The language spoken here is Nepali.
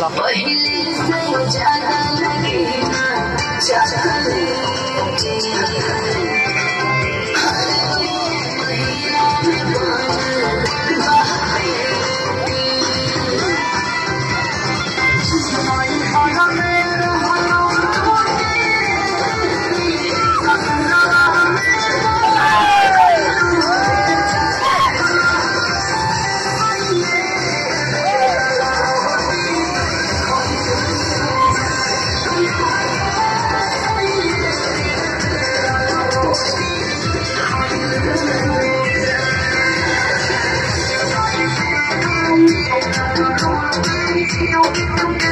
ल you, you.